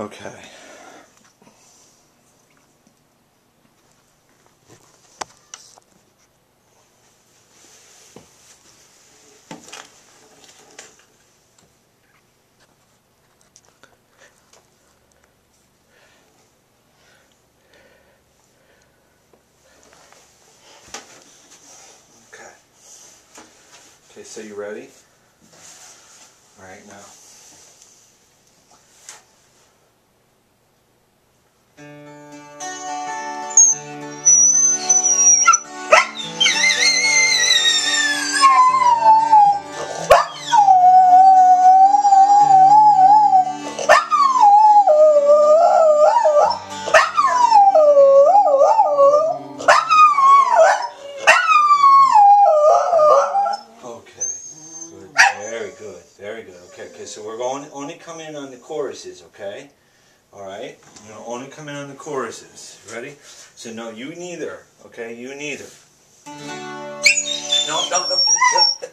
Okay. Okay. So you ready? All right, now. Very good. Okay. Okay. So we're going only come in on the choruses. Okay. All right. You know, only come in on the choruses. Ready? So no, you neither. Okay. You neither. No. No. No. No,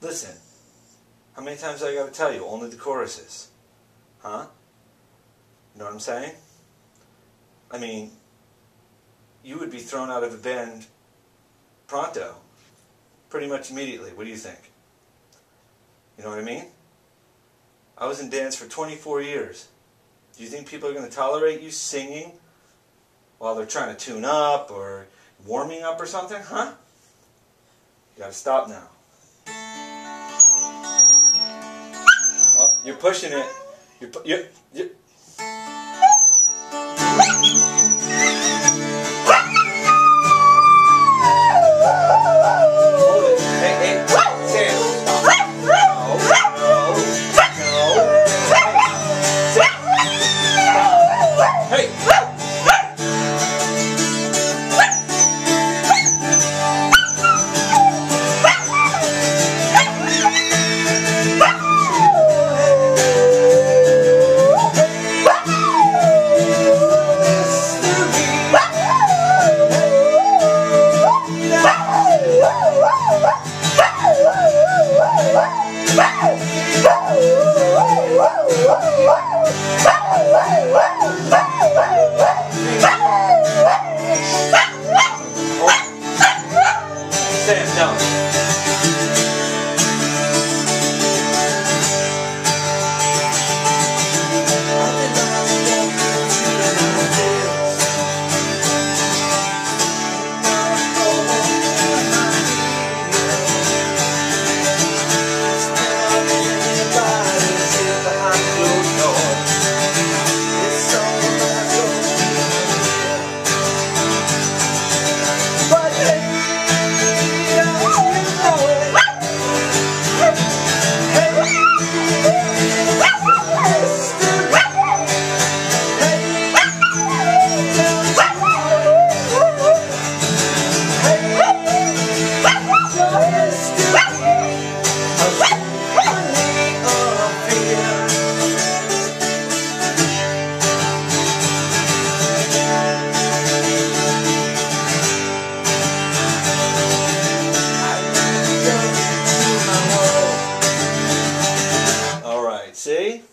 Listen. How many times do I gotta tell you? Only the choruses. Huh? You know what I'm saying? I mean, you would be thrown out of a band pronto. Pretty much immediately. What do you think? You know what I mean? I was in dance for 24 years. Do you think people are going to tolerate you singing while they're trying to tune up or warming up or something? Huh? You gotta stop now. You're pushing it. You're, pu- you're, you're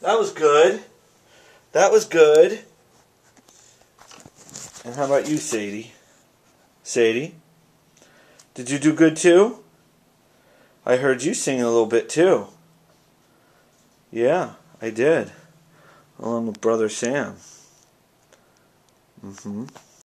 That was good. That was good. And how about you, Sadie? Sadie? Did you do good too? I heard you sing a little bit too. Yeah, I did. Along with brother Sam. Mm-hmm.